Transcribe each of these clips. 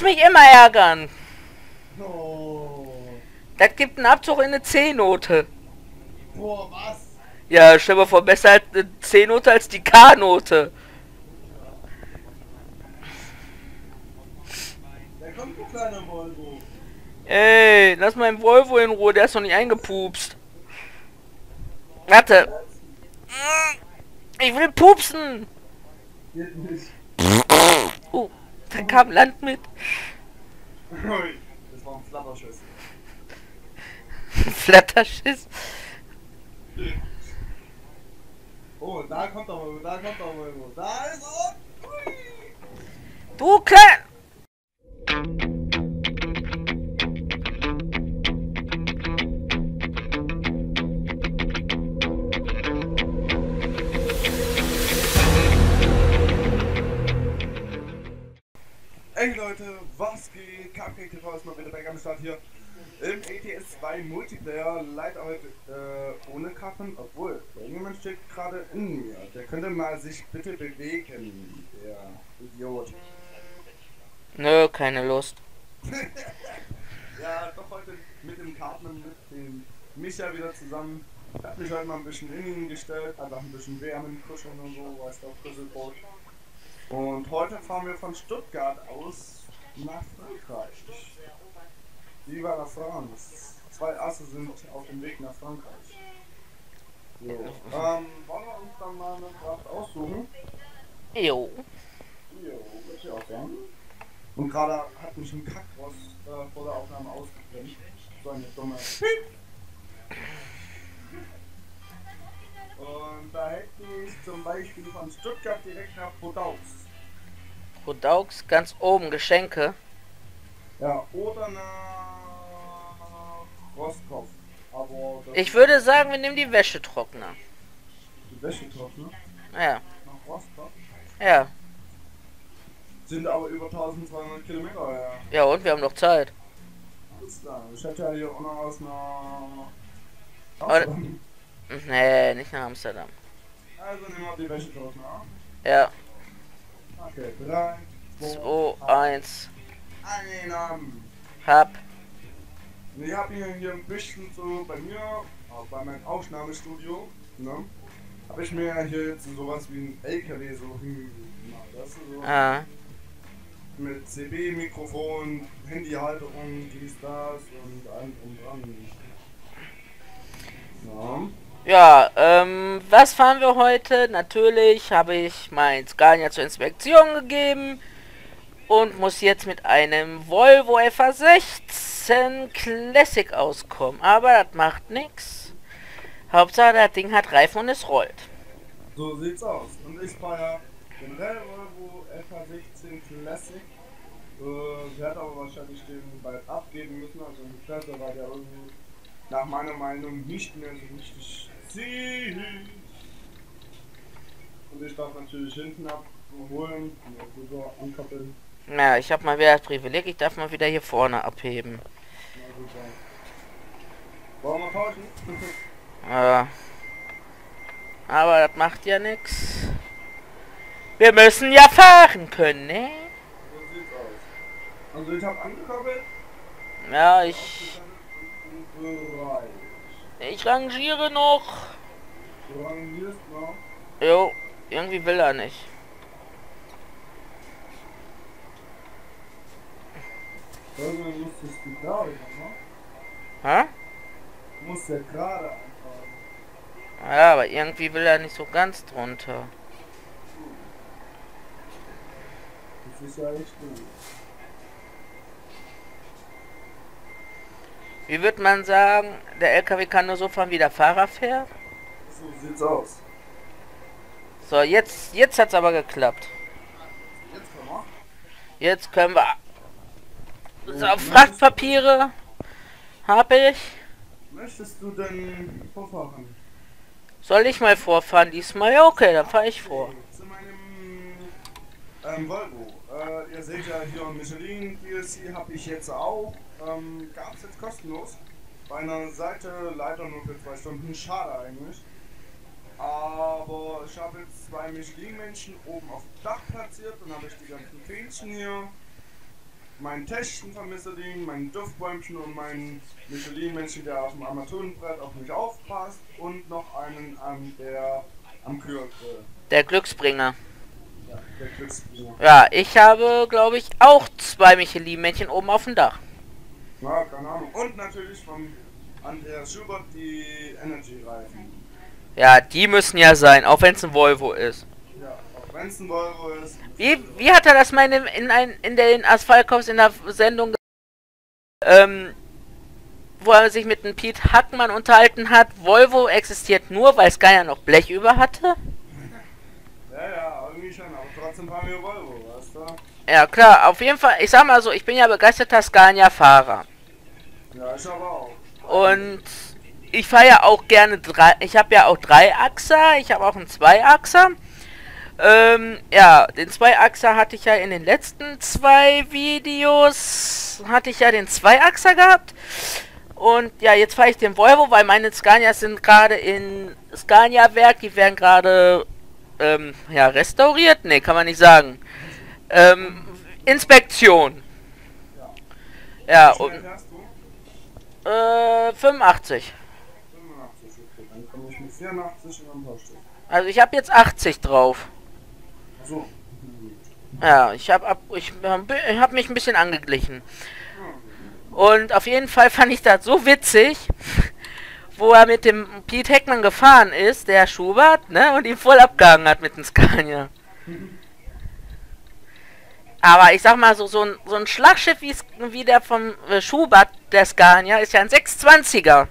muss mich immer ärgern. Oh. Das gibt einen Abzug in eine C-Note. Boah, was? Ja, stell mal vor, besser eine C-Note als die K-Note. Da kommt ein kleiner Volvo. Ey, lass meinen Volvo in Ruhe, der ist noch nicht eingepupst. Warte. Ich will pupsen. Geht nicht. Da kam Land mit. Das war ein Flatterschuss. Flatterschiss. Oh, da kommt er mal, da kommt er mal. Da ist er. Ui. Du klein... Ey Leute, was geht? Cupcake TV ist mal wieder bei am Start hier. Im ETS 2 Multiplayer, leider heute äh, ohne Karten, obwohl irgendjemand steht gerade in mir. Der könnte mal sich bitte bewegen, der Idiot. Nö, keine Lust. Ja, doch heute mit dem Karten mit dem Micha wieder zusammen. Ich hab mich heute mal ein bisschen innen gestellt, einfach ein bisschen wärmen, kuscheln und so, weißt du, auf Kuschelbrot. Und heute fahren wir von Stuttgart aus nach Frankreich. Viva la France. Zwei Asse sind auf dem Weg nach Frankreich. So. Ähm, wollen wir uns dann mal eine Kraft aussuchen? Jo. Jo, wird hier auch gern. Und gerade hat mich ein Kackross äh, vor der Aufnahme ausgeblendet. So eine dumme. Und da hätte ich zum Beispiel von Stuttgart direkt nach Podaus. Rodaux ganz oben, Geschenke. Ja, oder nach Rostov. Aber Ich würde sagen, wir nehmen die Wäschetrockner. die Wäschetrockner Ja, nach Rostov ja. sind aber über 1200 Kilometer. Ja. Ja, und wir haben noch Zeit. Alles klar. Ich hätte ja hier auch noch aus einer. Nee, nicht nach Amsterdam. Also nehmen wir die Wäschetrockner. Ja, Okay, 3, 2, 1, Einnahmen. hab. Und ich habe hier, hier ein bisschen so bei mir, auch bei meinem Aufnahmestudio, ne, habe ich mir hier jetzt sowas wie ein LKW so hingemacht. Das ist so Ah, mit CB-Mikrofon, Handyhalterung, dies, das und allem drum dran. Ja. Ja, ähm, was fahren wir heute? Natürlich habe ich mein Scania zur Inspektion gegeben und muss jetzt mit einem Volvo FA16 Classic auskommen. Aber das macht nichts. Hauptsache, das Ding hat Reifen und es rollt. So sieht's aus. Und ich fahre ja generell Volvo FH16 Classic. Äh, werde aber wahrscheinlich den bald abgeben müssen. Also ein Klasse war der irgendwie nach meiner Meinung nicht mehr so richtig ziemlich. Und ich darf natürlich hinten abholen und rüber ankoppeln. Ja, ich habe mal wieder das Privileg, ich darf mal wieder hier vorne abheben. Wollen wir tauschen? Ja. Aber das macht ja nichts. Wir müssen ja fahren können, ne? so sieht's aus. Also ich habe angekoppelt. Ja, ich, Bereit. Ich rangiere noch. Du rangierst noch. Jo, irgendwie will er nicht. Irgendwann musstest du gerade machen. Hä? Du musst ja gerade anfangen. Ja, aber irgendwie will er nicht so ganz drunter. Das ist ja echt gut. Wie würde man sagen, der LKW kann nur so fahren, wie der Fahrer fährt? So sieht's aus. So, jetzt, jetzt hat's aber geklappt. Jetzt können wir. Jetzt können wir... So, Frachtpapiere habe ich. Möchtest du denn vorfahren? Soll ich mal vorfahren diesmal? Ja, okay, dann fahre ich vor. Zu meinem ähm, Volvo. Äh, ihr seht ja hier Michelin DLC habe ich jetzt auch. Ähm, Gab es jetzt kostenlos. Bei einer Seite leider nur für zwei Stunden. Schade eigentlich. Aber ich habe jetzt zwei Michelin-Menschen oben auf dem Dach platziert. Dann habe ich die ganzen Fähnchen hier. mein Täschchen von Michelin, mein Duftbäumchen und mein Michelin-Männchen, der auf dem Armaturenbrett auf mich aufpasst und noch einen an der am Kühlgrill. Der Glücksbringer. Ja, der Glücksbringer. Ja, ich habe, glaube ich, auch zwei Michelin-Männchen oben auf dem Dach. Ja, keine Ahnung. Und natürlich von Andreas Schubert die Energy-Reifen. Ja, die müssen ja sein, auch wenn es ein Volvo ist. Ja, auch wenn es ein Volvo ist. Wie, wie hat er das mal in, dem- in, ein, in den Asphaltkops in der Sendung ähm, wo er sich mit dem Piet Hackmann unterhalten hat, Volvo existiert nur, weil Scania noch Blech über hatte? Ja, ja, irgendwie schon, aber trotzdem fahren wir Volvo? Ja, klar, auf jeden Fall, ich sag mal so, ich bin ja begeisterter Scania-Fahrer. Ja, ich aber auch. Und ich fahre ja auch gerne drei. Ich habe ja auch drei Achser. Ich habe auch einen Zweiachser. Ähm, ja, den Zweiachser hatte ich ja in den letzten zwei Videos. Hatte ich ja den Zweiachser gehabt. Und ja, jetzt fahre ich den Volvo, weil meine Scanias sind gerade in Scania-Werk. Die werden gerade ähm, ja, restauriert. Ne, kann man nicht sagen. Ähm, Inspektion. Ja, Wie und, äh, 85. 85, okay. Dann komme ich mit 84 und dann tauscht es. Also ich habe jetzt 80 drauf. So. Ja, ich habe ab, ich, ich habe mich ein bisschen angeglichen. Und auf jeden Fall fand ich das so witzig, wo er mit dem Pete Heckmann gefahren ist, der Schubert, ne, und ihn voll abgehangen hat mit dem Scania. Aber ich sag mal so, so ein, so ein Schlagschiff wie, wie der vom äh, Schubert, der Scania, ist ja ein 620er.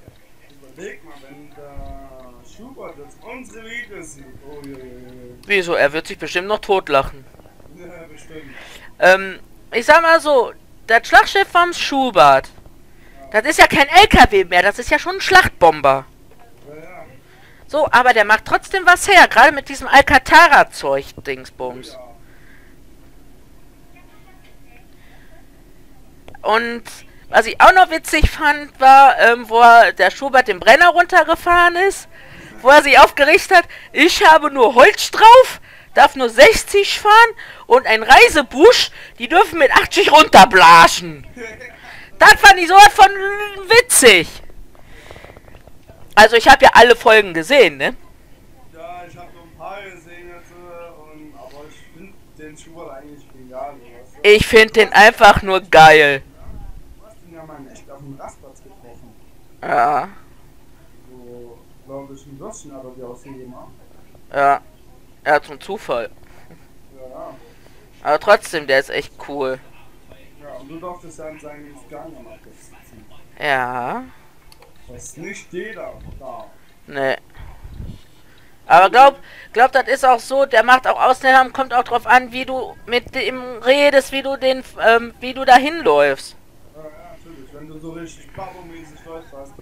Überleg mal, wenn der Schubert jetzt unsere Videos sieht. Oh, je, je, je. Wieso? Er wird sich bestimmt noch totlachen. Ja, bestimmt. Ähm, ich sag mal so, das Schlachtschiff vom Schubert, das ist ja kein LKW mehr, das ist ja schon ein Schlachtbomber. Ja, ja. So, aber der macht trotzdem was her, gerade mit diesem Alcantara-Zeug, Dingsbums. Ja. Und was ich auch noch witzig fand, war, ähm, wo er, der Schubert den Brenner runtergefahren ist, wo er sich aufgeregt hat, ich habe nur Holz drauf, darf nur 60 fahren und ein Reisebusch, die dürfen mit 80 runterblaschen. Das fand ich sowas von witzig. Also ich habe ja alle Folgen gesehen, ne? Ja, ich habe nur ein paar gesehen jetzt, äh, und, aber ich finde den Schubert eigentlich genial. Weißt du? Ich finde den einfach nur geil. Du hast ihn ja mal in echt auf dem Rastplatz getroffen. Ja, So, ein Würstchen hat er dir ausgegeben. ha? ja. Ja, zum Zufall. Ja. Aber trotzdem, der ist echt cool. Ja, und du durftest ja in seinen Scania mal sitzen. Ja. Was nicht jeder darf. Ne. Aber glaub, glaub, das ist auch so, der macht auch Ausnahmen, kommt auch drauf an, wie du mit dem redest, wie du den, ähm, wie du da hinläufst. Ja, ja, natürlich. Wenn du so richtig babomäßig läufst, weißt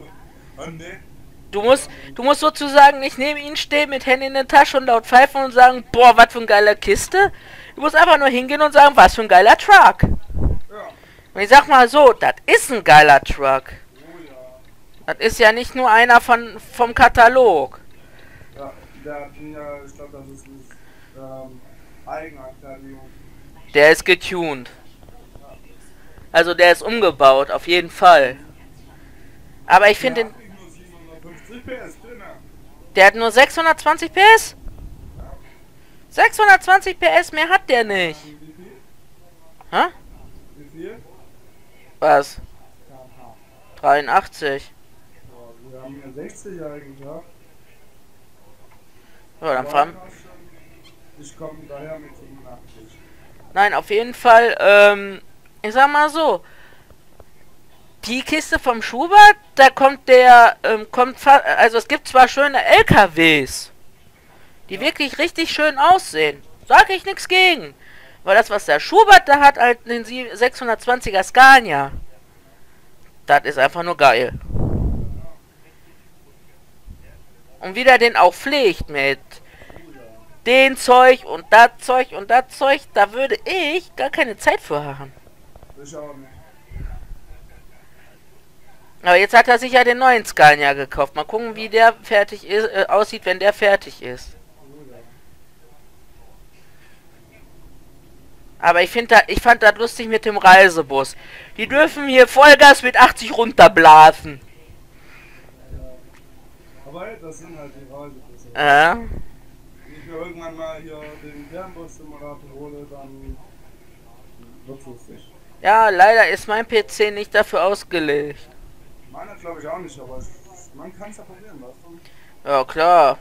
du. Musst, du musst sozusagen nicht neben ihn stehen mit Händen in der Tasche und laut pfeifen und sagen, boah, was für ein geiler Kiste. Du musst einfach nur hingehen und sagen, was für ein geiler Truck. Ja. Und ich sag mal so, das ist ein geiler Truck. Oh ja. Das ist ja nicht nur einer von, vom Katalog. Ja, der ja, ich glaube, das ist ähm, Eigenanfertigung. Der ist getuned. Also der ist umgebaut, auf jeden Fall. Aber ich finde Der den, hat nicht nur 750 PS drin. der hat nur 620 PS. 620 PS, mehr hat der nicht. Hä? Was? kmh. 83. Boah, wir haben ja 60 eigentlich, ja. Ich komme daher mit 85. Nein, auf jeden Fall, ähm, ich sag mal so. Die Kiste vom Schubert, da kommt der, ähm, kommt, also es gibt zwar schöne LKWs, die wirklich richtig schön aussehen. Sag ich nichts gegen. Weil das, was der Schubert da hat, halt den Sie- 620er Scania, das ist einfach nur geil. Und wie der den auch pflegt mit den Zeug und das Zeug und das Zeug, da würde ich gar keine Zeit für haben. Ich auch nicht. Aber jetzt hat er sich ja den neuen Scania gekauft. Mal gucken, wie der fertig ist, äh, aussieht, wenn der fertig ist. Aber ich finde ich fand das lustig mit dem Reisebus. Die dürfen hier Vollgas mit 80 runterblasen. Aber das sind halt die Reisebusse. Ja. Wenn ich mir irgendwann mal hier den Fernbus-Simulator hole, dann wird's lustig. Ja, leider ist mein PC nicht dafür ausgelegt. Meiner glaube ich auch nicht, aber man kann es ja probieren, weißt du? Ja, klar.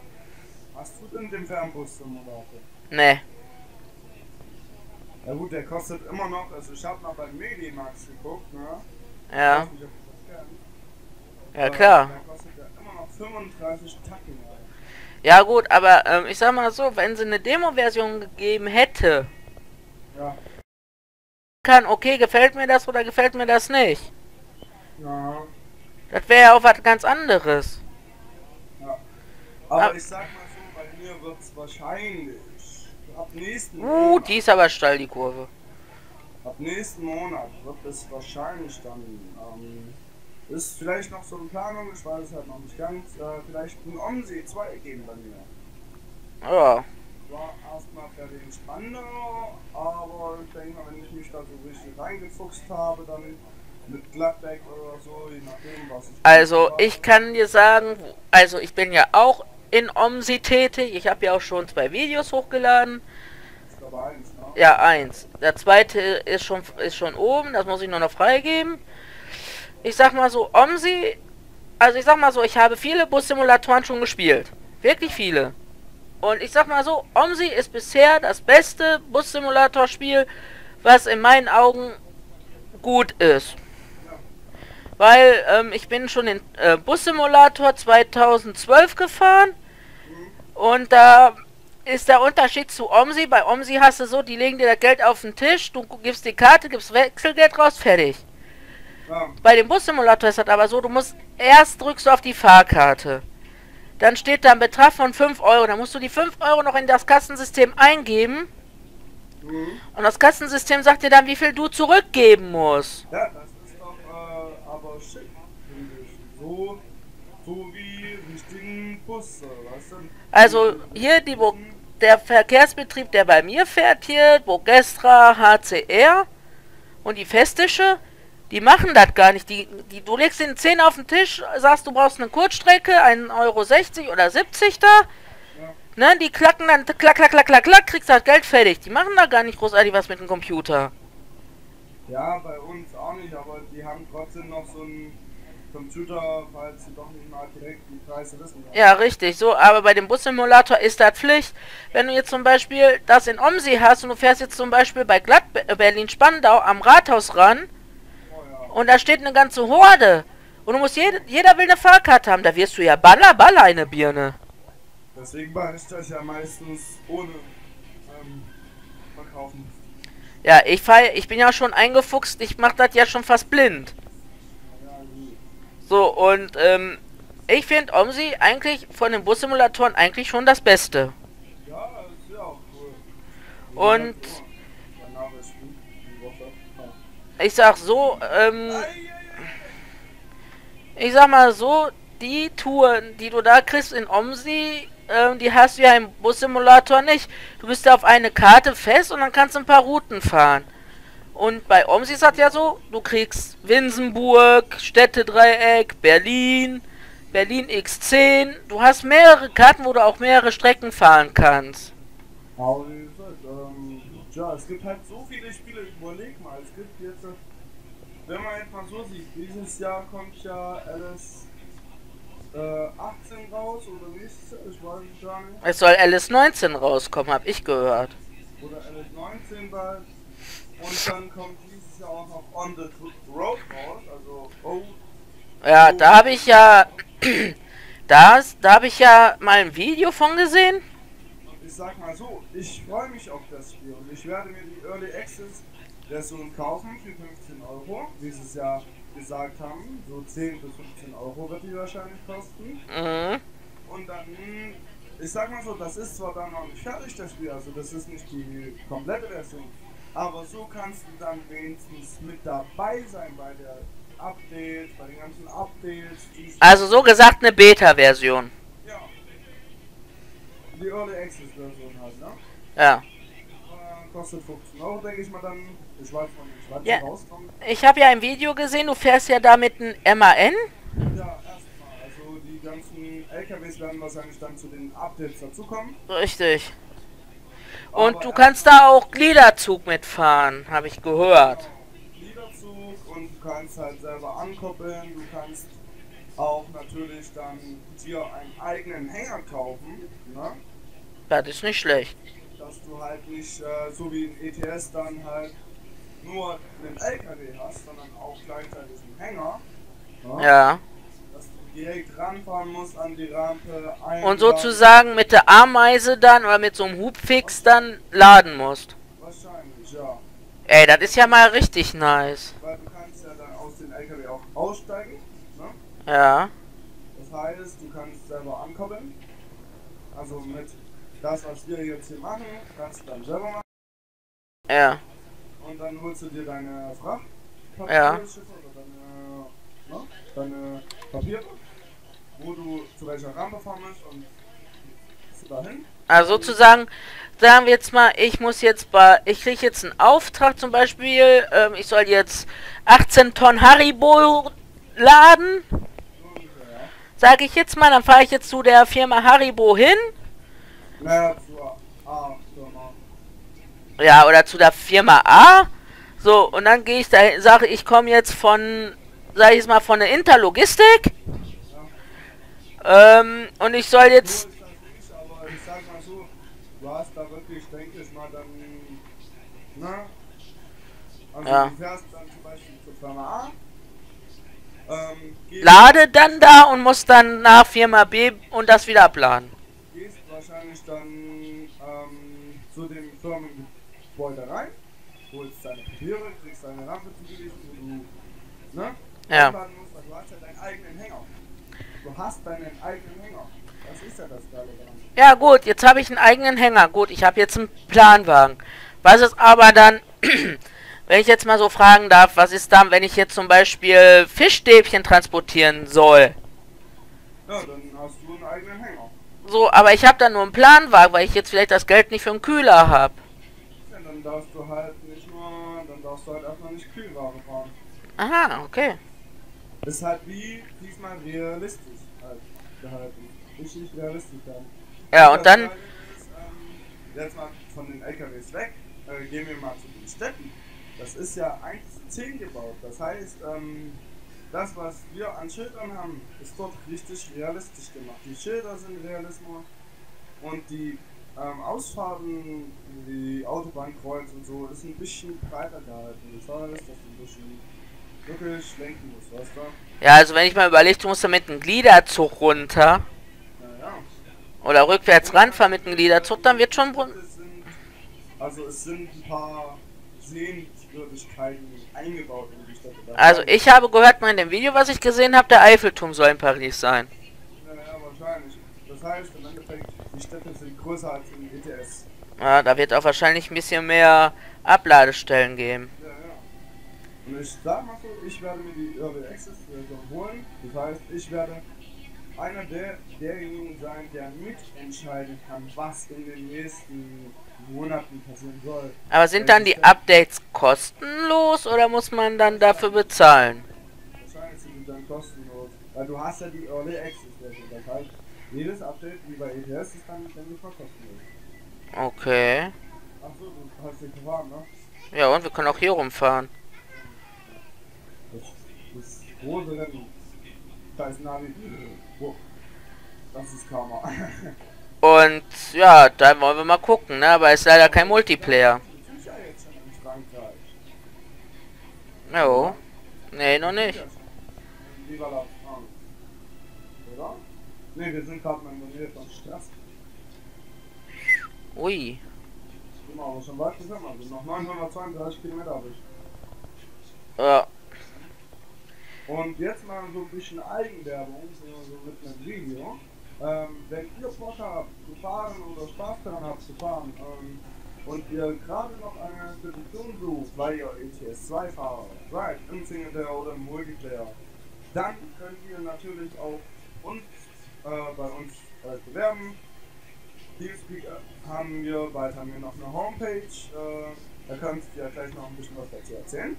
Hast du denn den Fernbus-Simulator? Ne. Ja gut, der kostet immer noch, also ich habe mal bei Medimax geguckt, ne? Ja. nicht. Ja, klar. Der kostet ja immer noch 35 Tacken. Alter. Ja, gut, aber ähm, ich sag mal so, wenn sie eine Demo-Version gegeben hätte, Ja. kann, okay, gefällt mir das oder gefällt mir das nicht. Ja. Das wäre ja auch was ganz anderes. ja. Aber Ah. ich sag mal so, bei mir wird's wahrscheinlich ab nächsten Uh, Monat, die ist aber steil, die Kurve. ab nächsten Monat wird es wahrscheinlich dann, ähm, ist vielleicht noch so eine Planung, ich weiß es halt noch nicht ganz, äh, vielleicht ein OMSI 2 geben bei mir. Ja. War erstmal für den Spandau, aber ich denke mal, wenn ich mich da so richtig reingefuchst habe, dann mit Gladbeck oder so, je nachdem, was ich. Also, ich kann dir sagen, also ich bin ja auch in OMSI tätig. Ich habe ja auch schon zwei Videos hochgeladen. Eins, ne? Ja, eins. Der zweite ist schon, ist schon oben, das muss ich nur noch freigeben. Ich sag mal so, OMSI, also ich sag mal so, ich habe viele Bussimulatoren schon gespielt. Wirklich viele. Und ich sag mal so, OMSI ist bisher das beste Bussimulatorspiel, was in meinen Augen gut ist. Weil ähm, ich bin schon den äh, Bussimulator 2012 gefahren und da ist der Unterschied zu OMSI. Bei OMSI hast du so, die legen dir das Geld auf den Tisch, du gibst die Karte, gibst Wechselgeld raus, fertig. Ja, Bei dem Bussimulator ist das aber so, du musst erst drückst du auf die Fahrkarte. Dann steht da ein Betrag von 5 Euro. Dann musst du die 5 Euro noch in das Kassensystem eingeben. mhm. Und das Kassensystem sagt dir dann, wie viel du zurückgeben musst. ja das ist doch äh, aber schick, finde ich. So, so wie richtigen Busse, weißt du? Also hier die Bo der Verkehrsbetrieb, der bei mir fährt hier, Bogestra, HCR und die Festische, die machen das gar nicht. Die, die, du legst den 10 auf den Tisch, sagst, du brauchst eine Kurzstrecke, 1,60 Euro oder 70 da. Ne, die klacken dann, klack, klack, klack, klack, klack, kriegst das Geld fertig. Die machen da gar nicht großartig was mit dem Computer. Ja, bei uns auch nicht, aber die haben trotzdem noch Computer, falls sie doch nicht mal direkt die Preise wissen. Ja, richtig, so, aber bei dem Bussimulator ist das Pflicht. Wenn du jetzt zum Beispiel das in Omsi hast und du fährst jetzt zum Beispiel bei Glatt Berlin-Spandau am Rathaus ran Oh ja. und da steht eine ganze Horde und du musst jede, jeder will eine Fahrkarte haben, da wirst du ja baller, baller eine Birne. Deswegen mache ich das ja meistens ohne ähm, verkaufen. Ja, ich fahr, ich bin ja schon eingefuchst, ich mach das ja schon fast blind. So, und ähm, ich finde Omsi eigentlich von den Bussimulatoren eigentlich schon das Beste. ja, das ja cool. Und-. Ich sag so, ähm, ich sag mal so, die Touren, die du da kriegst in Omsi, ähm, die hast du ja im Bussimulator nicht. Du bist ja auf eine Karte fest und dann kannst du ein paar Routen fahren. Und bei Omsi ist das ja so, du kriegst Winsenburg, Städtedreieck, Berlin, Berlin X10. Du hast mehrere Karten, wo du auch mehrere Strecken fahren kannst. Aber wie gesagt, ähm, ja, es gibt halt so viele Spiele, überleg mal, es gibt jetzt, äh, wenn man jetzt mal so sieht, dieses Jahr kommt ja LS äh, 18 raus, oder wie ist es? Ich weiß nicht. Es soll LS19 rauskommen, hab ich gehört. Oder LS 19 bald. Und dann kommt dieses Jahr auch noch On the Road raus, also Oh, Ja, da habe ich ja, das, da habe ich ja mal ein Video von gesehen. ich sag mal so, ich freue mich auf das Spiel und ich werde mir die Early Access Version kaufen für 15 Euro, wie sie es ja gesagt haben. So 10 bis 15 Euro wird die wahrscheinlich kosten. Mhm. Und dann, ich sag mal so, das ist zwar dann noch nicht fertig, das Spiel, also das ist nicht die komplette Version, aber so kannst du dann wenigstens mit dabei sein bei der Updates, bei den ganzen Updates. Also so gesagt eine Beta-Version. Ja. Die Early Access Version halt, ne? Ja. Und kostet 15 Euro, denke ich mal dann. Ich weiß noch nicht, wann Ja. rauskommt. Ich habe ja ein Video gesehen, du fährst ja da mit einem MAN. Ja, erstmal. Also die ganzen LKWs werden wahrscheinlich dann zu den Updates dazukommen. Richtig. Und du kannst da auch Gliederzug mitfahren, habe ich gehört. Liederzug und du kannst halt selber ankoppeln. Du kannst auch natürlich dann dir einen eigenen Hänger kaufen, ne? Das ist nicht schlecht. dass du halt nicht äh, so wie in ETS dann halt nur einen LKW hast, sondern auch gleichzeitig einen Hänger. ne? Ja. Direkt ranfahren musst an die Rampe. Und sozusagen mit der Ameise dann oder mit so einem Hubfix dann laden musst. Wahrscheinlich, ja. Ey, das ist ja mal richtig nice. Weil du kannst ja dann aus dem LKW auch aussteigen. Ne? Ja. Das heißt, du kannst selber ankoppeln. Also mit das, was wir jetzt hier machen, kannst du dann selber machen. Ja. Und dann holst du dir deine Fracht. Ja. Deine, ne? deine Papiere, wo du zu welcher und bist du dahin. Also sozusagen, sagen wir jetzt mal, ich muss jetzt bei, ich kriege jetzt einen Auftrag zum Beispiel, ähm, ich soll jetzt 18 Tonnen Haribo laden, sage ich jetzt mal, dann fahre ich jetzt zu der Firma Haribo hin, Naja, A-Firma. ja, oder zu der Firma A, so, und dann gehe ich da, sage ich komme jetzt von, sage ich jetzt mal, von der Interlogistik, ähm, und ich soll So jetzt, dann, Ja. dann lade dann da und muss dann nach Firma B und das wieder abladen. gehst wahrscheinlich dann ähm, zu dem Firmengebäude rein, holst deine Papiere, kriegst deine Rampe zugewiesen, wo du, ne? Ja. Anladen musst, weil du hast ja deinen eigenen Hänger. Du hast deinen eigenen Hänger. Das ist ja das Geile daran. Ja gut, jetzt habe ich einen eigenen Hänger. Gut, ich habe jetzt einen Planwagen. Was ist aber dann, wenn ich jetzt mal so fragen darf, was ist dann, wenn ich jetzt zum Beispiel Fischstäbchen transportieren soll? Ja, dann hast du einen eigenen Hänger. So, aber ich habe dann nur einen Planwagen, weil ich jetzt vielleicht das Geld nicht für einen Kühler habe. Ja, dann darfst du halt nicht nur, dann darfst du halt erstmal nicht Kühlware fahren. Aha, okay. Das ist halt wie diesmal realistisch gehalten. Richtig realistisch dann. Ja, und Das dann, ähm, jetzt mal von den LKWs weg, äh, gehen wir mal zu den Städten. Das ist ja 1 zu 10 gebaut. Das heißt, ähm, das, was wir an Schildern haben, ist dort richtig realistisch gemacht. Die Schilder sind Realismus und die ähm, Ausfahrten, die Autobahnkreuz und so, ist ein bisschen breiter gehalten. Das dass du ein bisschen wirklich lenken musst, weißt du? ja, also wenn ich mal überlege, du musst da mit einem Gliederzug runter Naja. oder rückwärts ranfahren mit einem Gliederzug, dann wird schon... sind, also es sind ein paar Sehenswürdigkeiten eingebaut in die. Das Also ich habe gehört mal in dem Video, was ich gesehen habe, der Eiffelturm soll in Paris sein. Ja, ja, wahrscheinlich. Das heißt, im Endeffekt, die Städte sind größer als in ETS. Ja, da wird auch wahrscheinlich ein bisschen mehr Abladestellen geben. Und ich sag mal so, ich werde mir die Early Access Version holen. Das heißt, ich werde einer der, derjenigen sein, der mitentscheiden kann, was in den nächsten Monaten passieren soll. Aber sind dann die Updates kostenlos oder muss man dann dafür bezahlen? Wahrscheinlich sind die dann kostenlos. Weil du hast ja die Early Access Version. Das heißt, jedes Update wie bei ETS ist dann ständig mal kostenlos. Okay. Achso, du hast dich gefahren, ne? Ja, und wir können auch hier rumfahren. Das, das große Rennen. Da ist Navi. Wo? Das ist Karma. Und ja, da wollen wir mal gucken, ne? Aber es ist leider kein Multiplayer. Sind. Jo. Nee, noch nicht. Viva la France. Oder? Ne, wir sind gerade mal in der Nähe von Straß. Ui. Sind aber schon weit gekommen. Also noch 932 Kilometer habe ich. Ja. Und jetzt mal so ein bisschen Eigenwerbung, so, mit einem Video. Ähm, wenn ihr Bock habt zu fahren oder Spaß daran habt zu fahren ähm, und ihr gerade noch eine Position sucht, weil ihr ETS2-Fahrer seid, im Singleplayer oder im Multiplayer, dann könnt ihr natürlich auch uns äh, bei uns äh, bewerben. Teamspeak haben wir, bald haben wir noch eine Homepage. Äh, da kannst du ja gleich noch ein bisschen was dazu erzählen.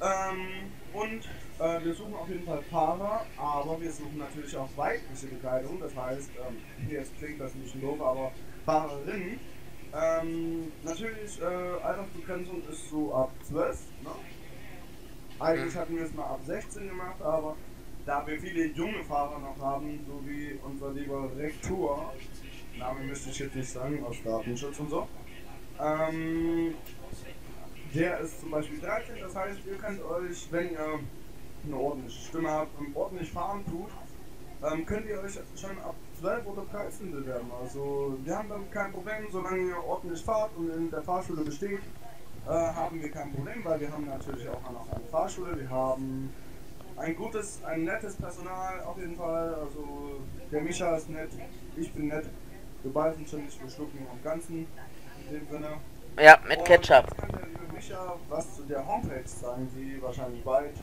Ähm, und äh, wir suchen auf jeden Fall Fahrer, aber wir suchen natürlich auch weibliche Bekleidung. Das heißt, ähm, jetzt klingt das bisschen doof, aber Fahrerinnen. Ähm, natürlich, äh, Altersbegrenzung ist so ab 12. Ne? Eigentlich mhm. hatten wir es mal ab 16 gemacht, aber da wir viele junge Fahrer noch haben, so wie unser lieber Rektor, Name müsste ich jetzt nicht sagen, aus Datenschutz und so, ähm, der ist zum Beispiel 13, das heißt, ihr könnt euch, wenn ihr eine ordentliche Stimme habt und ordentlich fahren tut, ähm, könnt ihr euch schon ab 12 oder 13 bewerben. Also wir haben dann kein Problem, solange ihr ordentlich fahrt und in der Fahrschule besteht, äh, haben wir kein Problem, weil wir haben natürlich auch noch eine Fahrschule, wir haben ein gutes, ein nettes Personal auf jeden Fall. Also der Micha ist nett, ich bin nett, wir beide sind schon nicht, wir schlucken am Ganzen in dem Sinne. Ja, mit Ketchup. Und kann der liebe Micha was zu der Homepage sagen, die wahrscheinlich bald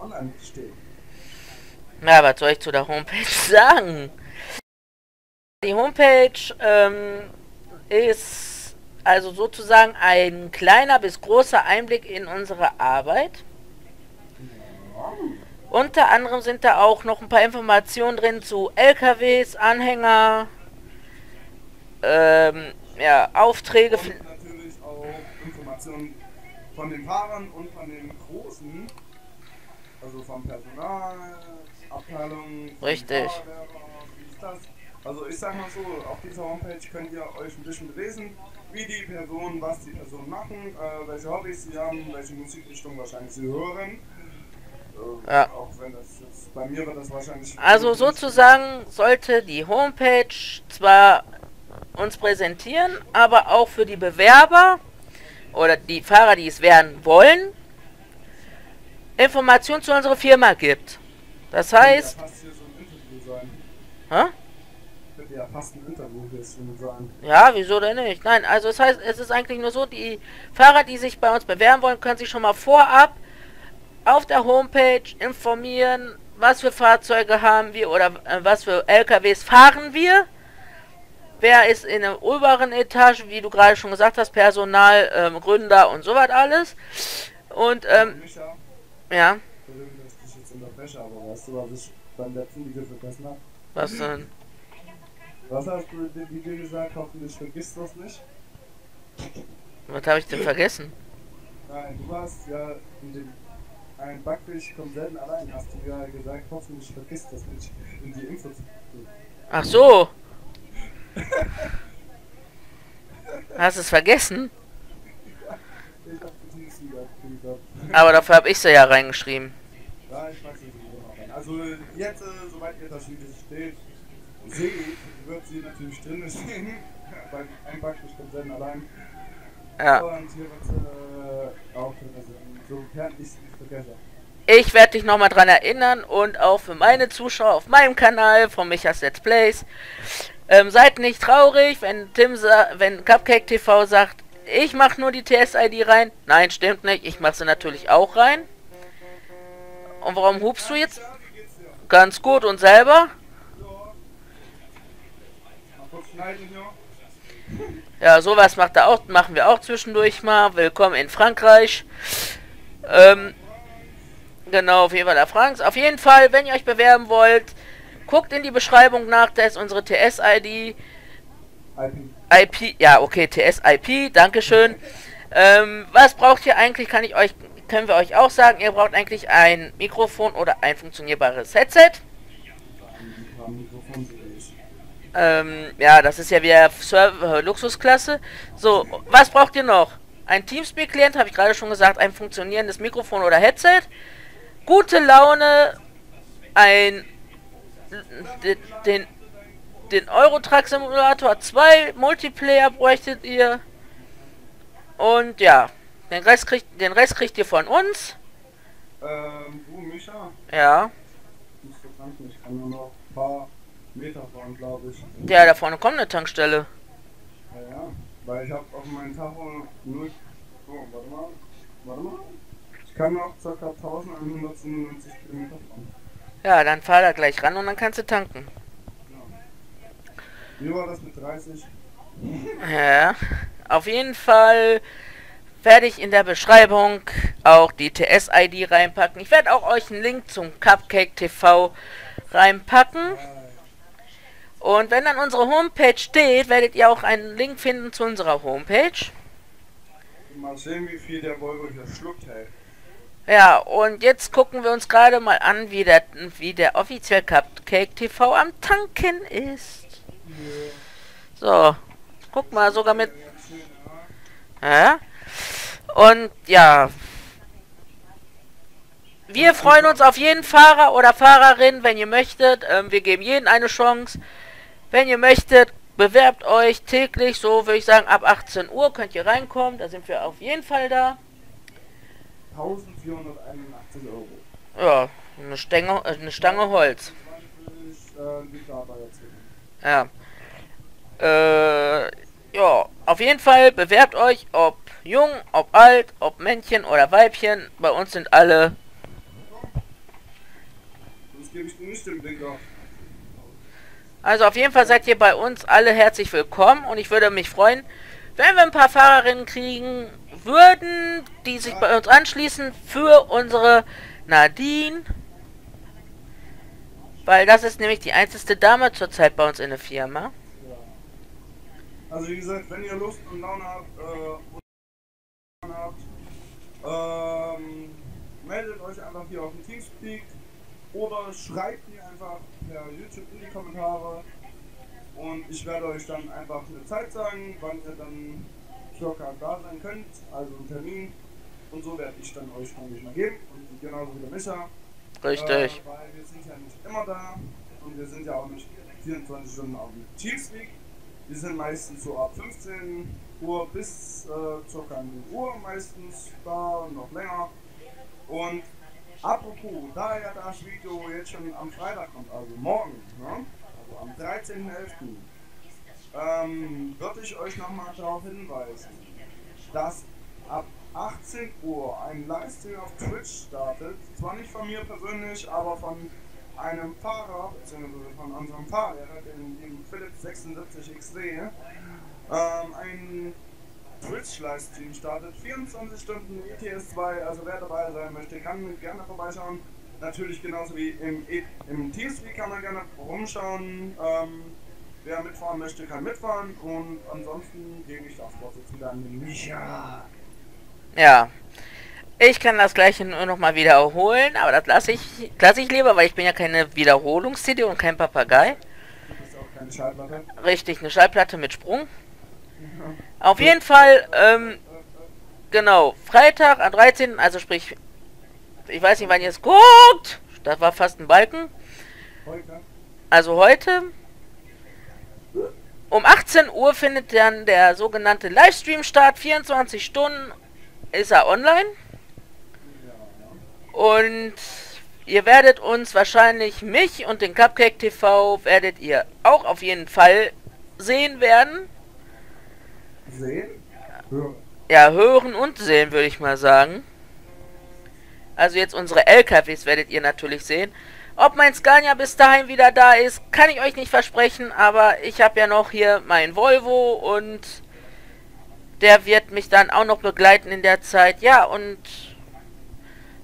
online steht. Ja, was soll ich zu der Homepage sagen? Die Homepage ähm, ist also sozusagen ein kleiner bis großer Einblick in unsere Arbeit. Ja. Unter anderem sind da auch noch ein paar Informationen drin zu LKWs, Anhänger, ähm, ja, Aufträge. Und natürlich auch Informationen von den Fahrern und von den also vom Personal, Abteilung. Richtig. Also ich sag mal so, auf dieser Homepage könnt ihr euch ein bisschen belesen, wie die Personen, was die Personen machen, äh, welche Hobbys sie haben, welche Musikrichtung wahrscheinlich sie hören. Äh, ja. Auch wenn das jetzt, bei mir wird das wahrscheinlich... Also sozusagen sollte die Homepage zwar uns präsentieren, aber auch für die Bewerber oder die Fahrer, die es werden wollen, Informationen zu unserer Firma gibt. Das heißt... Ja, fast ein Interview sein. Ja, wieso denn nicht? Nein, also das heißt, es ist eigentlich nur so, die Fahrer, die sich bei uns bewerben wollen, können sich schon mal vorab auf der Homepage informieren, was für Fahrzeuge haben wir oder äh, was für LKWs fahren wir. Wer ist in der oberen Etage, wie du gerade schon gesagt hast, Personal, ähm, Gründer und so was alles. Und, ähm, ja. Was denn? Was hast du in dem Video gesagt? Hoffentlich vergisst das nicht. Was habe ich denn vergessen? Nein, du warst ja in dem ein Backfisch kommt selten allein, hast du ja gesagt, hoffentlich vergisst das nicht in die Info zu Ach so. Hast du es vergessen? Aber dafür habe ich sie ja reingeschrieben. Ja, ich weiß nicht, Also jetzt, äh, soweit ihr das Video steht, seht, wird sie natürlich drin stehen. Weil ein Backfisch kommt selten allein. Ja. Und hier wird sie äh, auch drin sein. Sofern ich es nicht vergesse. Ich werde dich nochmal dran erinnern und auch für meine Zuschauer auf meinem Kanal von Michas Let's Plays. Ähm, seid nicht traurig, wenn Tim wenn Cupcake TV sagt, ich mache nur die TS-ID rein. Nein, stimmt nicht. Ich mache sie natürlich auch rein. Und warum hupst du jetzt? Ganz gut. Und selber? Ja, sowas macht er auch, machen wir auch zwischendurch mal. Willkommen in Frankreich. Ähm, genau, auf jeden Fall der Franks. Auf jeden Fall, wenn ihr euch bewerben wollt, Guckt in die Beschreibung nach, da ist unsere TS-ID. IP. ja, okay, TS-IP, Dankeschön. Ähm, was braucht ihr eigentlich, kann ich euch, können wir euch auch sagen, ihr braucht eigentlich ein Mikrofon oder ein funktionierbares Headset. Ähm, ja, das ist ja wieder Server Luxusklasse. So, was braucht ihr noch? Ein Teamspeak-Klient, habe ich gerade schon gesagt, ein funktionierendes Mikrofon oder Headset. Gute Laune, ein den, den Eurotrack Simulator 2 Multiplayer bräuchtet ihr. Und ja, den Rest kriegt, den Rest kriegt ihr von uns. Ähm, du, Micha? Ja. Ich kann nur noch ein paar Meter fahren, glaube ich. Ja, da vorne kommt eine Tankstelle. Ja, ja. Weil ich habe auf meinem Tacho nur. Oh, warte mal. Warte mal. Ich kann noch ca. 1197 Kilometer fahren. Ja, dann fahr da gleich ran und dann kannst du tanken. Wie war das mit 30? Ja, auf jeden Fall werde ich in der Beschreibung auch die TS-ID reinpacken. Ich werde auch euch einen Link zum Cupcake TV reinpacken. Und wenn dann unsere Homepage steht, werdet ihr auch einen Link finden zu unserer Homepage. Mal sehen, wie viel der Volvo hier schluckt, hey. Ja, und jetzt gucken wir uns gerade mal an, wie der, wie der offiziell Cupcake TV am Tanken ist. So, guck mal, sogar mit... Ja? Und ja, wir freuen uns auf jeden Fahrer oder Fahrerin, wenn ihr möchtet. Ähm, wir geben jedem eine Chance. Wenn ihr möchtet, bewerbt euch täglich, so würde ich sagen, ab 18 Uhr könnt ihr reinkommen. Da sind wir auf jeden Fall da. 1481 Euro. Ja, eine Stange, äh, eine Stange Holz. 20 äh, Ja. Äh, ja, auf jeden Fall bewerbt euch, ob jung, ob alt, ob Männchen oder Weibchen. Bei uns sind alle. Also auf jeden Fall seid ihr bei uns alle herzlich willkommen und ich würde mich freuen, wenn wir ein paar Fahrerinnen kriegen würden, die sich bei uns anschließen für unsere Nadine. Weil das ist nämlich die einzige Dame zurzeit bei uns in der Firma. Also wie gesagt, wenn ihr Lust und Laune habt, äh, und habt ähm, meldet euch einfach hier auf dem Teamspeak oder schreibt mir einfach per YouTube in die Kommentare und ich werde euch dann einfach eine Zeit sagen, wann ihr dann circa da sein könnt, also einen Termin und so werde ich dann euch nämlich mal geben und genauso wie der Micha. Richtig. Äh, weil wir sind ja nicht immer da und wir sind ja auch nicht 24 Stunden auf dem Teamspeak. Wir sind meistens so ab 15 Uhr bis äh, ca. 0 Uhr meistens da, noch länger. Und apropos, da ja das Video jetzt schon am Freitag kommt, also morgen, ne? also am 13.11., ähm, würde ich euch nochmal darauf hinweisen, dass ab 18 Uhr ein Livestream auf Twitch startet. Zwar nicht von mir persönlich, aber von einem Fahrer, beziehungsweise von unserem Fahrlehrer, dem, dem Philipp 76 XD, ähm, ein Twitch-Livestream startet. 24 Stunden ETS 2, also wer dabei sein möchte, kann gerne vorbeischauen. Natürlich genauso wie im, E- im Teamspeak kann man gerne rumschauen. Ähm, wer mitfahren möchte, kann mitfahren. Und ansonsten gebe ich das Wort jetzt wieder an den Micha. Ja. Ich kann das gleiche nur noch mal wiederholen, aber das lasse ich, lasse ich lieber, weil ich bin ja keine Wiederholungs-CD und kein Papagei. Keine Schallplatte. Richtig, eine Schallplatte mit Sprung. Auf jeden Fall, ähm, genau, Freitag am 13., also sprich, ich weiß nicht, wann ihr es guckt. Das war fast ein Balken. Also heute. Um 18 Uhr findet dann der sogenannte Livestream statt. 24 Stunden ist er online. Und ihr werdet uns wahrscheinlich, mich und den Cupcake TV, werdet ihr auch auf jeden Fall sehen werden. Sehen? Hören. Ja, hören und sehen, würde ich mal sagen. Also jetzt unsere LKWs werdet ihr natürlich sehen. Ob mein Scania bis dahin wieder da ist, kann ich euch nicht versprechen, aber ich habe ja noch hier meinen Volvo und der wird mich dann auch noch begleiten in der Zeit. Ja, und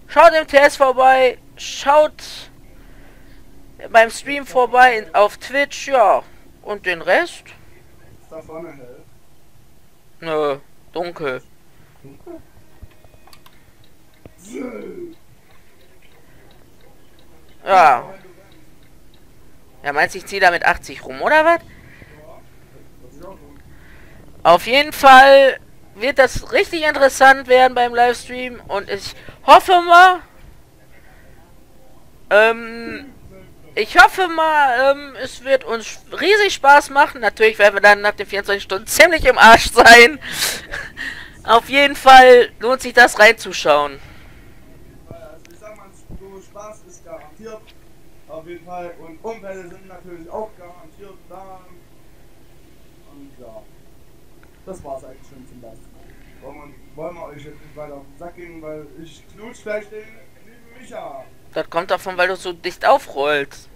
schaut im TS vorbei, schaut beim Stream vorbei in, auf Twitch, ja. Und den Rest? Ist da vorne hell? Nö, dunkel. Ja. Ja, meinst du, ich ziehe da mit 80 rum, oder was? Auf jeden Fall wird das richtig interessant werden beim Livestream und ich hoffe mal, ähm, ich hoffe mal, ähm, es wird uns riesig Spaß machen. Natürlich werden wir dann nach den 24 Stunden ziemlich im Arsch sein. Auf jeden Fall lohnt sich das reinzuschauen. Auf jeden Fall. Und Unfälle sind natürlich auch garantiert da. Und ja. Das war's eigentlich. Wollen wir, euch jetzt nicht weiter auf den Sack gehen, weil ich knutsch gleich den lieben Micha. Das kommt davon, weil du so dicht aufrollst.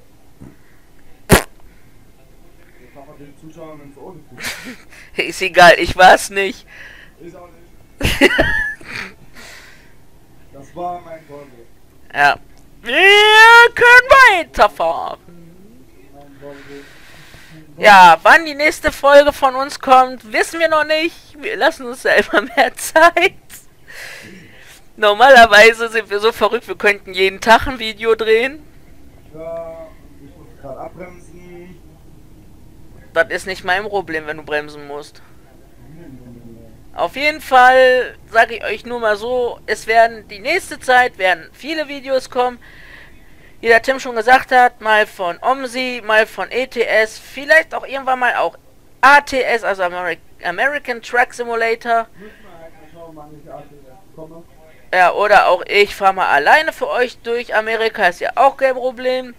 Ist egal, ich war's nicht. Ist auch nicht. das war mein Volvo. Ja. Wir können weiterfahren. Mein Volvo. Ja, wann die nächste Folge von uns kommt, wissen wir noch nicht. Wir lassen uns selber mehr Zeit. Normalerweise sind wir so verrückt, wir könnten jeden Tag ein Video drehen. Ja, ich muss gerade abbremsen. Das ist nicht mein Problem, wenn du bremsen musst. Auf jeden Fall sage ich euch nur mal so, es werden die nächste Zeit werden viele Videos kommen. Wie der Tim schon gesagt hat, mal von OMSI, mal von ETS, vielleicht auch irgendwann mal auch ATS, also Ameri American Truck Simulator. Ja, oder auch ich fahre mal alleine für euch durch. Amerika ist ja auch kein Problem.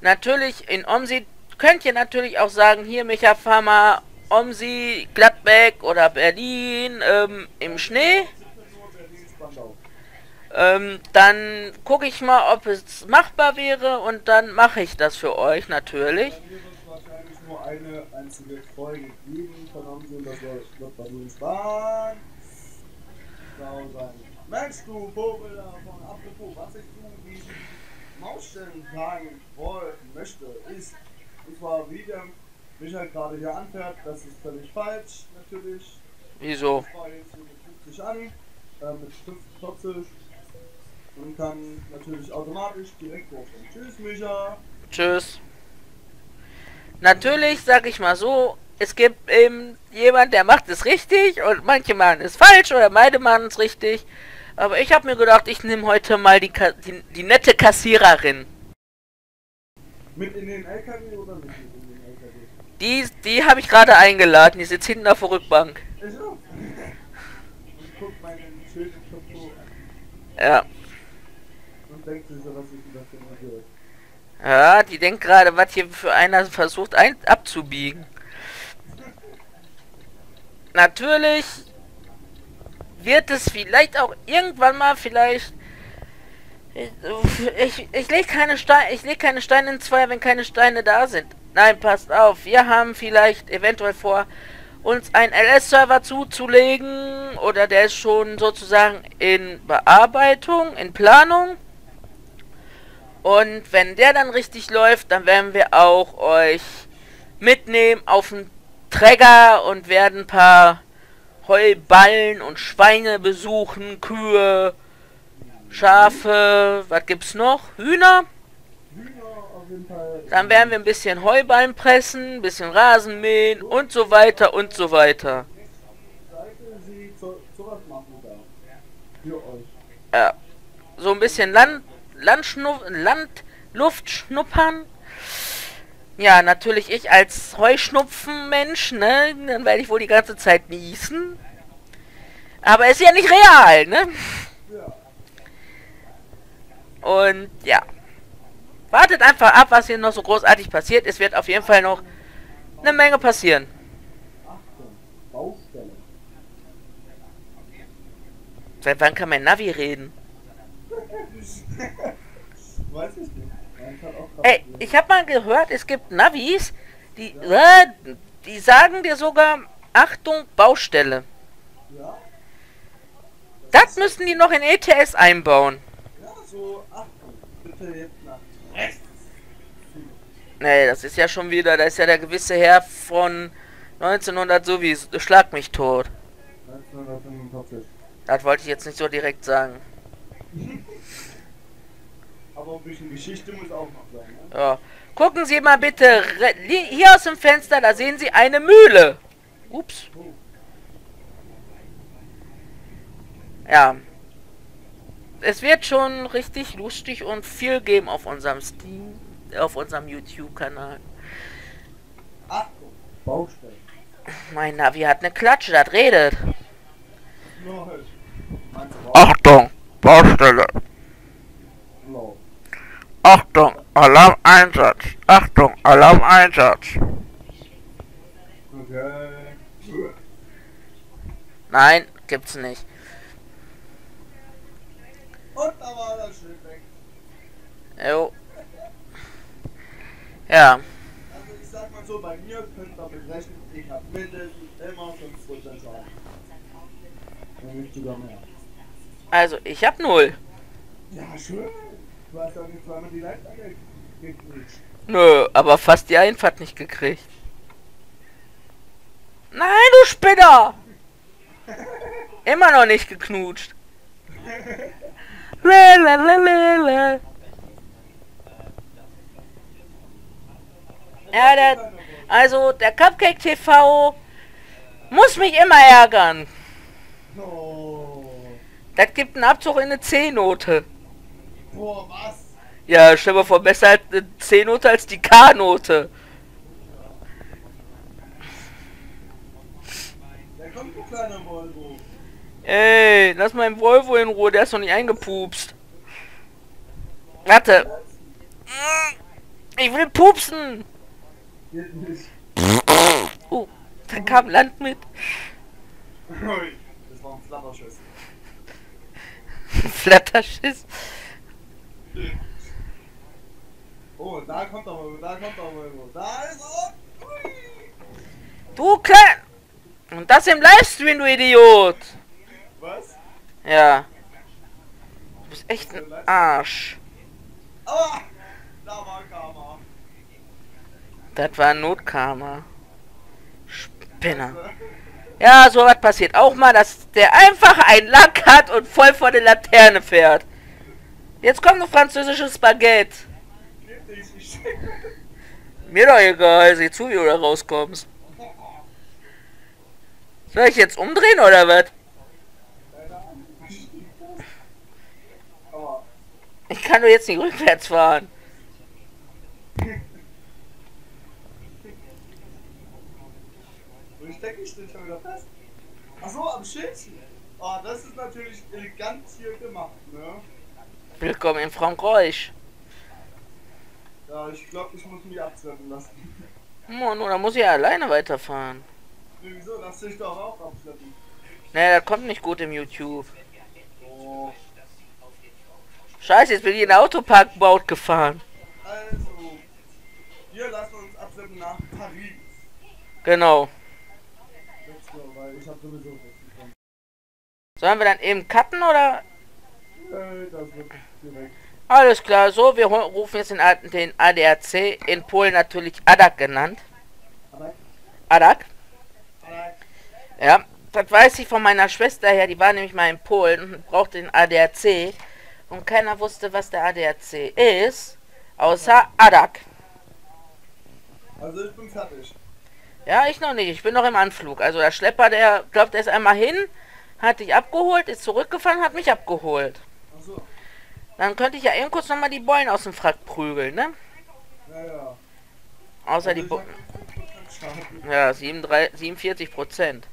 Natürlich in OMSI könnt ihr natürlich auch sagen, hier Micha, fahr mal OMSI, Gladbeck oder Berlin ähm, im Schnee. 17 Uhr Berlin Spandau. Ähm, dann gucke ich mal, ob es machbar wäre und dann mache ich das für euch natürlich. Mensch, du Vogel davon, apropos, was ich zu diesen Mausstellen sagen wollen möchte, ist, und zwar wie der Michael gerade hier anfährt, das ist völlig falsch, natürlich. Wieso? Ich fahre jetzt hier mit 50 an, äh, mit 45 und kann natürlich automatisch direkt hochfahren. Tschüss, Micha! Tschüss. Natürlich, sag ich mal so, es gibt eben jemand, der macht es richtig und manche machen es falsch oder beide machen es richtig. Aber ich habe mir gedacht, ich nehme heute mal die, die, die nette Kassiererin. Mit in den LKW oder nicht mit in den LKW? Die, die habe ich gerade eingeladen. Die sitzt hinten auf der Rückbank. Ich auch. Und guck meinen schönen Chapeau an Ja. und denkt sich so, was ich für ein Idiot. Ja, die denkt gerade, was hier für einer versucht ein abzubiegen. Natürlich wird es vielleicht auch irgendwann mal vielleicht ich, ich lege keine Steine ich leg keine Steine ins Feuer, wenn keine Steine da sind. Nein, passt auf. Wir haben vielleicht eventuell vor uns einen LS-Server zuzulegen oder der ist schon sozusagen in Bearbeitung, in Planung. Und wenn der dann richtig läuft, dann werden wir auch euch mitnehmen auf den Träger und werden ein paar Heuballen und Schweine besuchen, Kühe, Schafe, was gibt's noch? Hühner? Dann werden wir ein bisschen Heuballen pressen, ein bisschen Rasen mähen und so weiter und so weiter. Ja. So ein bisschen Land, Landluft schnuppern. Ja, natürlich ich als Heuschnupfenmensch, ne? Dann werde ich wohl die ganze Zeit niesen. Aber ist ja nicht real, ne? Und ja. Wartet einfach ab, was hier noch so großartig passiert. Es wird auf jeden Fall noch eine Menge passieren. Seit wann kann mein Navi reden? Weiß ich nicht. Ey, so- ich habe mal gehört, es gibt Navis, die, äh, die sagen dir sogar, Achtung, Baustelle. Ja? Das müssen die noch in ETS einbauen. Ja, so Achtung. Bitte jetzt nach rechts. Nee, das ist ja schon wieder, da ist ja der gewisse Herr von 1900 sowieso, schlag mich tot. 1945. Das wollte ich jetzt nicht so direkt sagen. Aber ein bisschen Geschichte muss auch noch sein, ne? Ja. Gucken Sie mal bitte hier aus dem Fenster, da sehen Sie eine Mühle. Ups. Ja. Es wird schon richtig lustig und viel geben auf unserem Steam, auf unserem YouTube-Kanal. Achtung. Baustelle. Mein Navi hat eine Klatsche, das redet. Auch? Achtung, Baustelle. Achtung, Alarmeinsatz. Achtung, Alarmeinsatz. Okay. Nein, gibt's nicht. Und da war das Schild weg. Jo. Ja, Also ich sag mal so, bei mir könnt ihr berechnen, ich habe mindestens immer 5% Schaden. Wenn nicht sogar mehr. Also, ich hab null. Ja, schön. Du hast doch nicht zweimal die Leitstelle gekriegt. Nö, aber fast die Einfahrt nicht gekriegt. Nein, du Spinner! Immer noch nicht geknutscht. Lalalala. Ja, der, also der Cupcake TV muss mich immer ärgern. Das gibt einen Abzug in eine C-Note. Boah, was? Ja, stell mal vor, besser halt eine C-Note als die K-Note. Da kommt ein kleiner Volvo. Ey, lass meinen Volvo in Ruhe, der ist noch nicht eingepupst. Warte. Ich will pupsen. Oh, da kam Land mit. Das war ein Flatterschiss. Flatterschiss. Oh, da kommt er mal, da kommt er mal. Da ist er. Ui. Du klein... Und das im Livestream, du Idiot. Was? Ja. Du bist echt ein Arsch. Ah! Da war Karma. Das war Notkarma. Spinner. Ja, so was passiert auch mal, dass der einfach ein Lack hat und voll vor der Laterne fährt. Jetzt kommt ein französisches Baguette. Geht nicht, ich Mir doch egal, sieh zu, wie du da rauskommst. Soll ich jetzt umdrehen oder was? Ich kann doch jetzt nicht rückwärts fahren. wo stecke am Schildchen. Oh, das ist natürlich elegant hier gemacht, ne? Willkommen in Frankreich. Ja, ich glaube, ich muss mich abschleppen lassen. Mann, oder muss ich alleine weiterfahren? Nee, Wieso? Lass dich doch auch abschleppen. Ne, das kommt nicht gut im YouTube. Oh. Scheiße, jetzt bin ich in den Autoparkbaut gefahren. Also, wir lassen uns abschleppen nach Paris. Genau. Sollen wir dann eben cutten oder? Äh, das wird. Alles klar, so, wir ru- rufen jetzt den, den ADAC, in Polen natürlich ADAC genannt. ADAC, ja. Das weiß ich von meiner Schwester her, die war nämlich mal in Polen und brauchte den ADAC. Und keiner wusste, was der ADAC ist, außer ADAC. also ich bin fertig. Ja, ich noch nicht, ich bin noch im Anflug. Also der Schlepper, der glaubt, er ist einmal hin, hat dich abgeholt, ist zurückgefahren, hat mich abgeholt. Dann könnte ich ja eben kurz nochmal die Beulen aus dem Frack prügeln, ne? ja, ja. Außer die Also Bo 5% Schaden. Ja, 47 47 Prozent.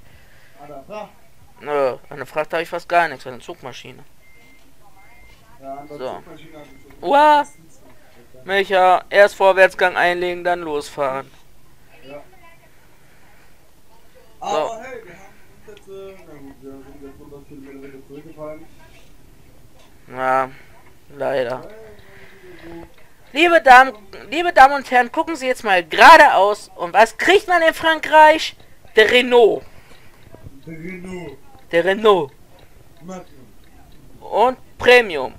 Nö, an der Fracht habe ich fast gar nichts, an der Zugmaschine. Ja, So. So- Uah, Micha, erst Vorwärtsgang einlegen, dann losfahren. Ja. Aber hey, wir haben jetzt, äh, na gut, wir sind jetzt 100 Kilometer zurückgefallen. Ja, leider. Liebe Damen, liebe Damen und Herren, gucken Sie jetzt mal geradeaus. Und was kriegt man in Frankreich? Der Renault. Der Renault. Der Renault. Und Premium.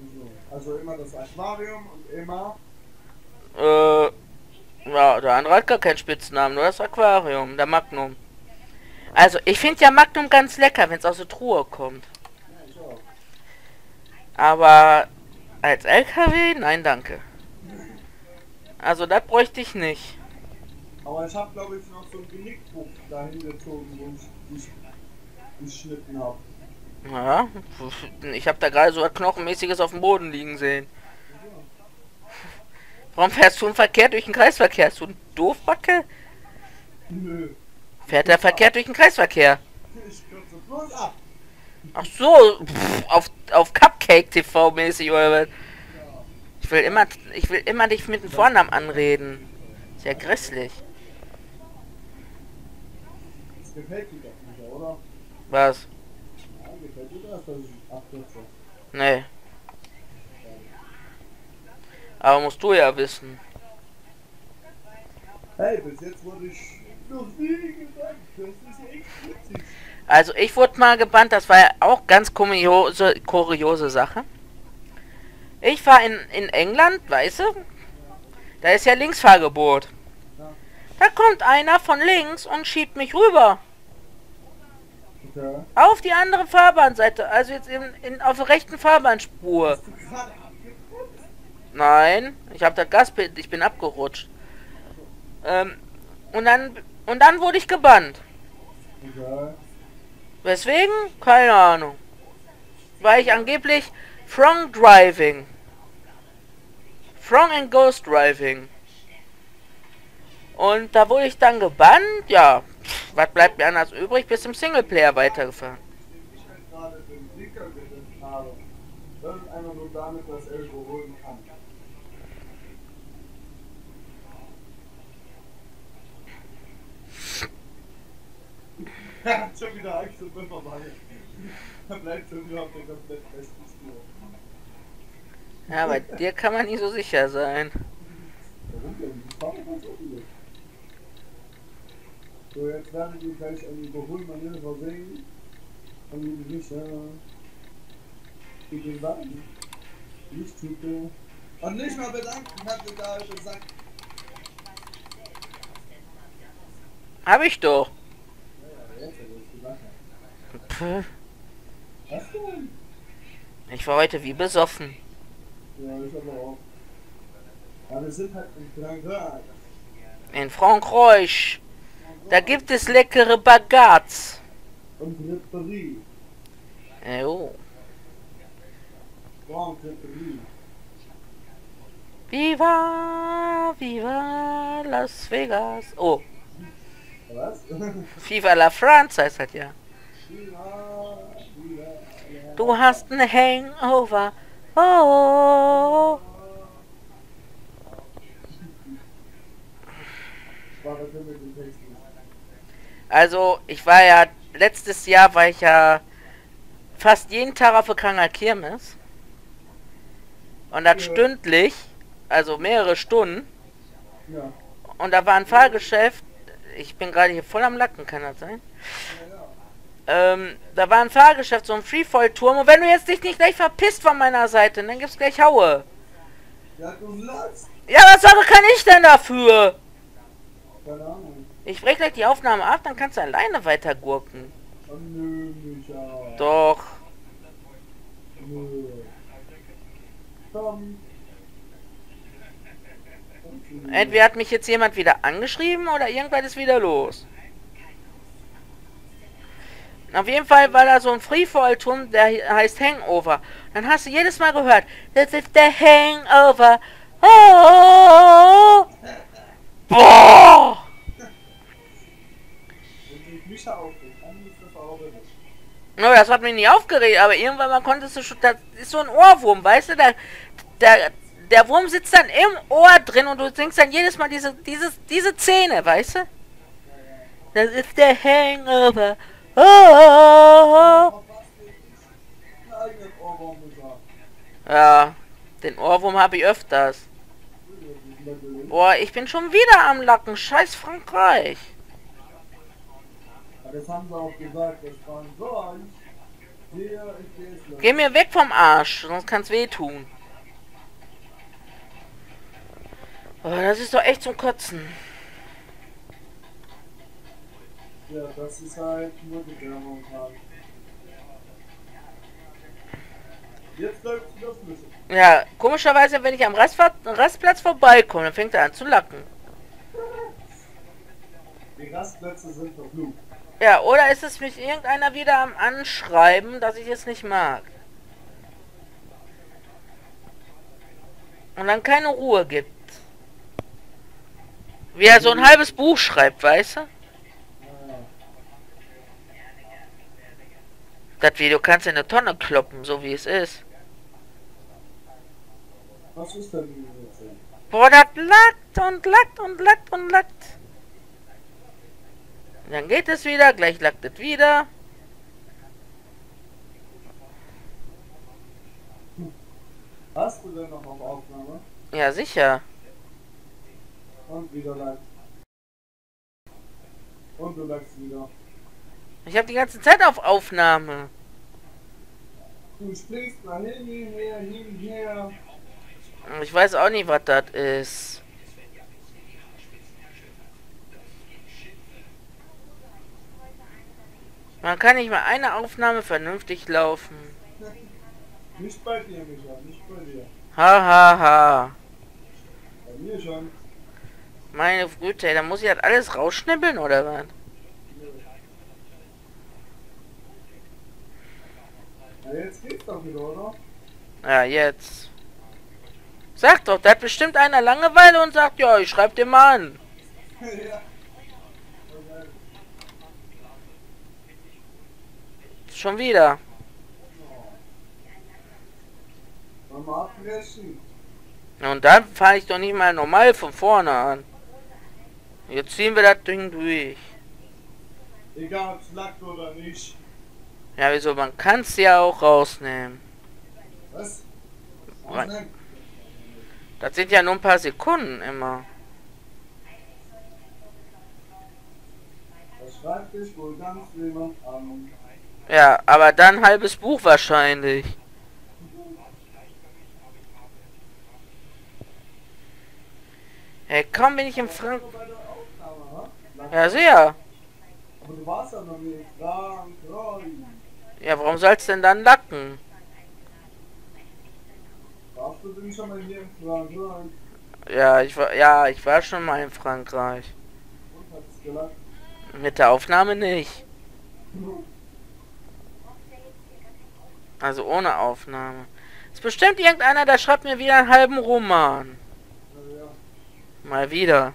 So. Also immer das Aquarium und immer. Äh, ja, der andere hat gar keinen Spitznamen, nur das Aquarium, der Magnum. Also, ich finde ja Magnum ganz lecker, wenn es aus der Truhe kommt. Aber als LKW, nein, danke. Also, das bräuchte ich nicht. Aber ich habe glaube ich noch so einen Genickbruch dahin gezogen, wo ich geschnitten habe. Ja, ich habe da gerade so was Knochenmäßiges auf dem Boden liegen sehen. Warum fährst du im Verkehr durch den Kreisverkehr? Hast du ein Doofbacke? Nö. Fährt der Verkehr durch den Kreisverkehr? Ich kürze bloß ab. Ach so, pff, auf, auf Cupcake TV mäßig oder was? Ja. Ich will immer, ich will immer dich mit dem Vornamen anreden. Ist ja grässlich. Was? Ja, gefällt dir das, dass ich abkürze? Nee. Aber musst du ja wissen. Hey, bis jetzt wurde ich noch nie gebannt. Das ist echt witzig. Also ich wurde mal gebannt, das war ja auch ganz kuriose, kuriose Sache. Ich war in, in England, weißt du? Da ist ja Linksfahrgebot. Ja. Da kommt einer von links und schiebt mich rüber. Auf die andere Fahrbahnseite. Also jetzt in, in, auf der rechten Fahrbahnspur. Nein, ich habe das Gas, ich bin abgerutscht. Ähm, und dann und dann wurde ich gebannt. Okay. Weswegen? Keine Ahnung. Weil ich angeblich Front Driving. Front and Ghost Driving. Und da wurde ich dann gebannt, ja. Was bleibt mir anders übrig, bis im Singleplayer weitergefahren. Ich halt gerade den Blinker gedrückt habe. Das ist einfach nur damit, dass er überholen kann. Er hat schon wieder Angst und bin vorbei. Er bleibt schon wieder auf der komplett besten Spur. Ja, bei dir kann man nie so sicher sein. Warum denn? Die fahren doch ganz oben weg. So, jetzt werden die gleich an die Überholmanöver sehen. Von dem sicher. Wie den sagen. Nicht Tüte. Und nicht mal bedanken, hat er da gesagt. Hab ich doch. Pff, Was denn? ich war heute wie besoffen. Ja, ich aber auch. Aber wir sind halt in Frankreich. In Frankreich. Da gibt es leckere Bagats. Und Ripperie. Jo. Wow, Ripperie. Viva, viva Las Vegas. Oh, Was? Viva la France heißt das ja. Du hast ein Hangover. Oh. Also, ich war ja, letztes Jahr war ich ja fast jeden Tag auf der Kranger Kirmes. Und das Ja. stündlich, also mehrere Stunden. Ja. Und da war ein Fahrgeschäft. Ich bin gerade hier voll am Lacken, kann das sein? Ähm, da war ein Fahrgeschäft, so ein Freefall-Turm. Und wenn du jetzt dich nicht gleich verpisst von meiner Seite, dann gibt's gleich Haue. Ja, was Sache kann ich denn dafür? Ich breche gleich die Aufnahme ab, dann kannst du alleine weiter gurken. Doch. Komm. Entweder hat mich jetzt jemand wieder angeschrieben oder irgendwas ist wieder los. Auf jeden Fall war da so ein Freefall-Turm, der he- heißt Hangover. Dann hast du jedes Mal gehört, das ist der Hangover. Oh! Boah! No, das hat mich nicht aufgeregt, aber irgendwann mal konntest du schon, das ist so ein Ohrwurm, weißt du, der, der, der Wurm sitzt dann im Ohr drin und du denkst dann jedes Mal diese, dieses, diese Zähne, weißt du? Das ist der Hangover. Oh! Ohrwurm gesagt. Ja, den Ohrwurm habe ich öfters. Boah, ich bin schon wieder am Lacken. Scheiß Frankreich. Geh mir weg vom Arsch, sonst kann's wehtun. Oh, das ist doch echt zum Kotzen. Ja, das ist halt nur halt. Jetzt läuft wieder flüssig. Ja, komischerweise, wenn ich am Rastfahrt, Rastplatz vorbeikomme, dann fängt er an zu lacken. Die Rastplätze sind verflucht. Ja, oder ist es mich irgendeiner wieder am Anschreiben, dass ich es nicht mag? Und dann keine Ruhe gibt. Wie er so ein halbes Buch schreibt, weißt du? Das Video kannst du in eine Tonne kloppen, so wie es ist. Was ist denn? Boah, das lackt und lackt und lackt und lackt. Dann geht es wieder, gleich lackt es wieder. Hast du denn noch auf Aufnahme? Ja, sicher. Und wieder live. Und du lagst wieder. Ich habe die ganze Zeit auf Aufnahme. Du springst da hin, her, hin, her. Ich weiß auch nicht, was das ist. Man kann nicht mal eine Aufnahme vernünftig laufen. Nicht bei dir, Micha, nicht bei dir. Ha ha ha. Bei mir schon. Meine Güte, da muss ich das alles rausschnippeln oder was? Ja, jetzt geht's doch wieder, oder? Ja, jetzt. Sag doch, da hat bestimmt einer Langeweile und sagt, ja, ich schreib dir mal an. ja. Schon wieder. Und dann fange ich doch nicht mal normal von vorne an. Jetzt ziehen wir das Ding durch. Egal, ob's lackt oder nicht. Ja, wieso? Man kann es ja auch rausnehmen. Was? Nein. Das sind ja nur ein paar Sekunden immer. Das schreibt dich wohl ganz jemand an. Ja, aber dann halbes Buch wahrscheinlich. Hey, kaum bin ich im Frank... Bei der Aufnahme, ha? Ja, sehr. Aber du warst ja noch nicht Frankreich. Ja, warum soll's denn dann lacken? Warst du denn schon mal hier in Frankreich? Ja, ich war, ja, ich war schon mal in Frankreich. Mit der Aufnahme nicht. Also ohne Aufnahme. Ist bestimmt irgendeiner, der schreibt mir wieder einen halben Roman. Mal wieder.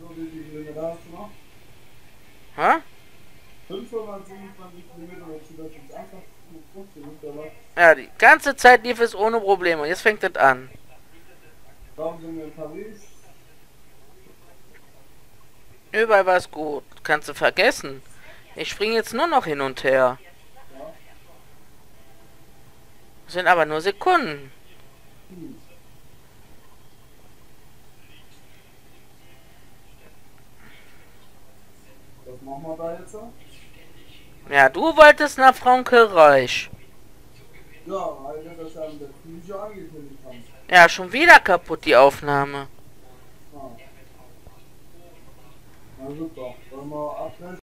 So wie die Kilometer hast du noch? Hä? 527 Kilometer, jetzt das jetzt einfach mit 15 mit dabei. Ja, die ganze Zeit lief es ohne Probleme. Jetzt fängt es an. Warum sind? Überall war es gut. Kannst du vergessen. Ich springe jetzt nur noch hin und her. Ja. Sind aber nur Sekunden. Hm. Machen wir da jetzt? Ja, du wolltest nach Frankreich. Ja, weil wir das ja in der Küche angekündigt haben. Ja, schon wieder kaputt die Aufnahme. Ah. Na super, wollen wir abbrechen?